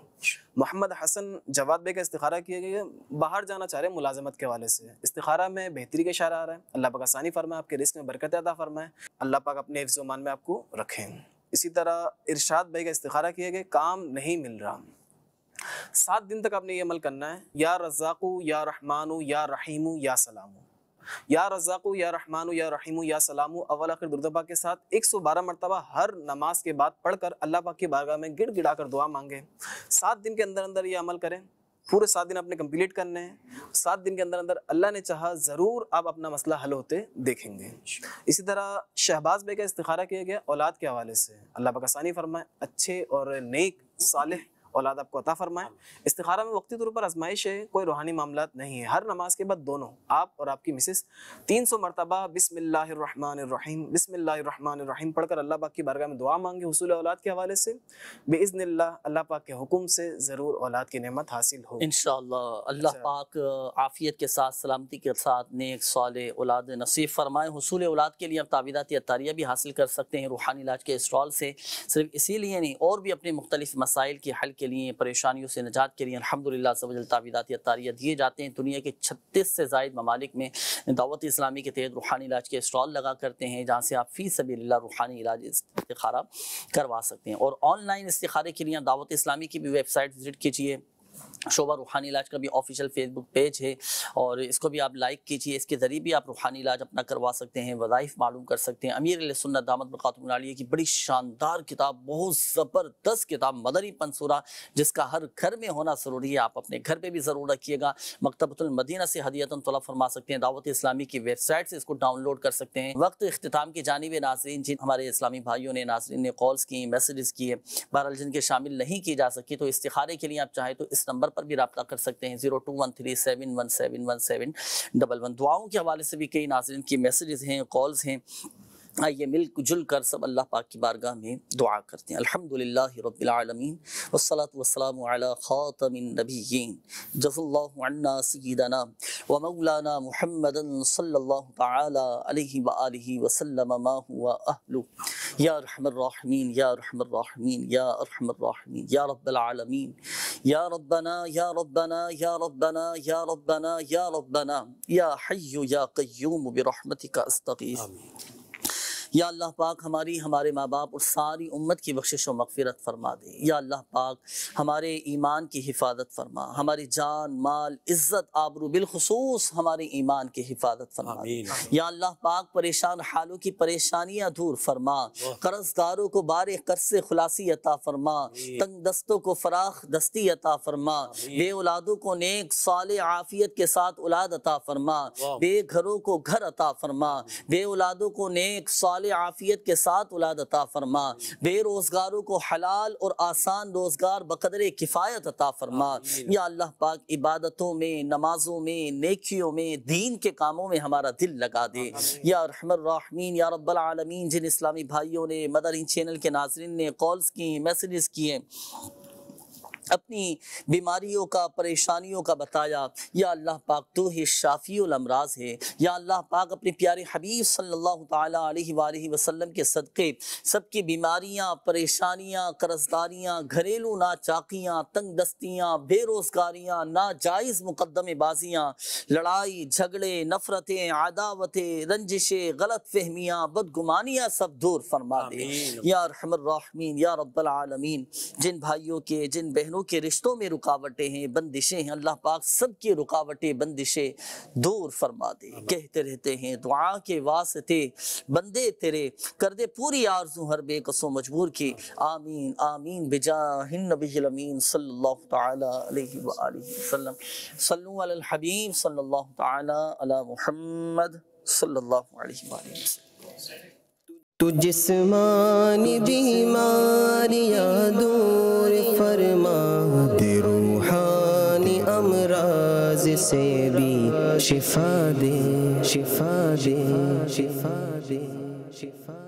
मोहम्मद हसन जवाद बे का इस्तारा किया गया बाहर जाना चाह रहे मुलाजमत के हवाले से। इस्तारा में बेहतरी का इशारा आ रहा है। अल्लाह पाक आसानी फरमाए आपके रिस्क में बरकत अदा फरमाए। अल्लाह पाक अपने हिफ्जमान में आपको रखें। इसी तरह इरशाद भाई का इस्तारा किया गया काम नहीं मिल रहा। सात दिन तक आपने ये अमल करना है। या रज़ाकू या रहमानू या रहीमू या सलामू। या रज़ाकू या रहमानु, या रहीमु, या सलामु, अव्वल, आखिर दुर्दबा के साथ 112 मरतबा हर नमाज़ के बाद पढ़कर अल्लाह पाक की बारगाह में गिड़ गिड़ा कर दुआ मांगे। सात दिन के अंदर अंदर ये अमल करें। पूरे सात दिन अपने कंप्लीट करने हैं। सात दिन के अंदर अंदर अल्लाह ने चाहा ज़रूर आप अपना मसला हल होते देखेंगे। इसी तरह शहबाज बे का इस्तारा किया गया औलाद के हवाले से। अल्लाह पाक आसानी फरमाए, अच्छे और नेक साल औलाद आपको अता फरमाए। इस्तिखारा में वक्ती तौर पर आजमाइश है कोई रूहानी मामला नहीं है। हर नमाज़ के बाद दोनों आप और आपकी मिसेस। तीन सौ मरतबा बिस्मिल्लाहिर्रहमानिर्रहीम बिस्मिल्लाहिर्रहमानिर्रहीम पढ़कर अल्लाह पाक की बारगाह में दुआ मांगे हसूल औलाद के हवाले से। बेइज़्निल्लाह अल्लाह पाक के हुक्म से ज़रूर औलाद की नेमत हासिल हो। इंशाल्लाह अल्लाह पाक आफियत के साथ सलामती के साथ नेक साल औलाद नसीब फरमाए। हसूल औलाद के लिए आप तावीदात अतारिया भी हासिल कर सकते हैं रूहानी इलाज के स्टॉल से। सिर्फ़ इसीलिए नहीं और भी अपने मुख्तलिफ़ मसाइल के हल के लिए, परेशानियों से निजात के लिए अलहमदिल्ला सबल तावीदाती अतारियाँ दिए जाते हैं। दुनिया के छत्तीस से जायद ममालिक में दावत इस्लामी के तहत रूहानी इलाज के स्टॉल लगा करते हैं, जहाँ से आप फ़ीस सभी रूहानी इलाज इस्तारा करवा सकते हैं। और ऑनलाइन इस्तारे के लिए दावत इस्लामी की भी वेबसाइट विज़िट कीजिए। शोभा रूहानी इलाज का भी ऑफिशियल फेसबुक पेज है और इसको भी आप लाइक कीजिए, इसके ज़रिए भी आप रूहानी इलाज अपना करवा सकते हैं, वज़ाइफ मालूम कर सकते हैं। अमीर सुन्नत दामद बरक़ातुमलिया की बड़ी शानदार किताब, बहुत ज़बरदस्त किताब, मदरी पंसूरा जिसका हर घर में होना ज़रूरी है। आप अपने घर पर भी ज़रूर रखिएगा। मकतबतुलमदीना से हदियतन तलब फरमा सकते हैं। दावत इस्लामी की वेबसाइट से इसको डाउनलोड कर सकते हैं। वक्त अख्ताम की जानब नाजरीन जिन हमारे इस्लामी भाइयों ने, नाजरीन ने कॉल्स की मैसेज किए। बहरहाल जिनके शामिल नहीं की जा सकी तो इस्तारे के लिए आप चाहें तो इस नंबर पर भी रब्ता कर सकते हैं। Zero two one three seven one seven one seven double one. दुआओं के हवाले से भी कई नाजरन की मैसेजेस हैं, कॉल्स हैं। आइए मिल जुल कर सब अल्लाह पाक की बारगाह में दुआ करते हैं। अल्हम्दुलिल्लाह रब्बिल आलमीन, वस्सलातु खातमिन जज़ल्लाहु अन्ना व मौलाना मुहम्मदन सल्लल्लाहु तआला अलैहि व आलिहि व सल्लम मा हुवा अहलु या रहमर या रहमर या अरहमर या रब्बल या रब्बना या रब्बना या रब्बना, या हय्यु या कय्यूम बिरहमतिका अस्तगीथ या अल्लाह पाक हमारी हमारे माँ बाप और सारी उम्मत की बख्शिश व मगफिरत फरमा दे। या अल्लाह पाक हमारे ईमान की हिफाजत फरमा। हमारी जान माल इज़्ज़त आबरू बिलखसूस हमारे ईमान की हिफाजत फरमा दे। या अल्लाह पाक परेशान हालों की परेशानियाँ दूर फरमा। कर्जदारों को बार कर से खुलासी अता फरमा। तंग दस्तों को फराख दस्ती अता फरमा। बे औलादों को नेक साल आफियत के साथ औलाद अता फरमा। बेघरों को घर अता फरमा। बे औलादों को नेक साल आफियत के साथ औलाद अता फरमा। बेरोजगारों को हलाल और आसान रोज़गार बकदर किफ़ायत अता फरमा। या अल्लाह पाक इबादतों में नमाजों में नेकियों में दीन के कामों में हमारा दिल लगा दे। या राहमीन या रब्बल आलमीन जिन इस्लामी भाइयों ने मदरी चैनल के नाजरीन ने कॉल्स की मैसेजेस किए अपनी बीमारियों का परेशानियों का बताया या अल्लाह पाक तो ही शाफ़ील अमराज है। या अल्लाह पाक अपने प्यारे हबीब सल्लल्लाहु अलैहि वसल्लम के सदक़े सबकी बीमारियाँ परेशानियाँ कर्जदारियाँ घरेलू नाचाकियाँ तंग दस्तियाँ बेरोज़गारियाँ नाजायज़ मुकदमेबाजियाँ लड़ाई झगड़े नफ़रतें आदावतें रंजिशें गलत फहमियाँ बदगुमानियाँ सब दूर फरमा दे। या राहमीन या रब्बल आलमीन जिन भाइयों के जिन बहनों के रिश्तों में रुकावटें हैं बंदिशें हैं। अल्लाह पाक सबकी रुकावटें बंदिशें दूर फरमा दे। कहते रहते हैं दुआ के वास्ते बंदे तेरे कर दे पूरी आरज़ू हर बेकसो मजबूर की। आमीन आमीन। बिजाहिन नबील अमीन सल्लल्लाहु ताला अलैहि वसल्लम। सल्लु अलल हबीब सल्लल्लाहु ताला अला मुहम्मद सल्लल्लाहु अलैहि वसल्लम। तू जिसमानी बीमारियाँ दूर फरमा दे रूहानी अमराज से भी शिफा दे शिफा दे शिफा दे, शिफा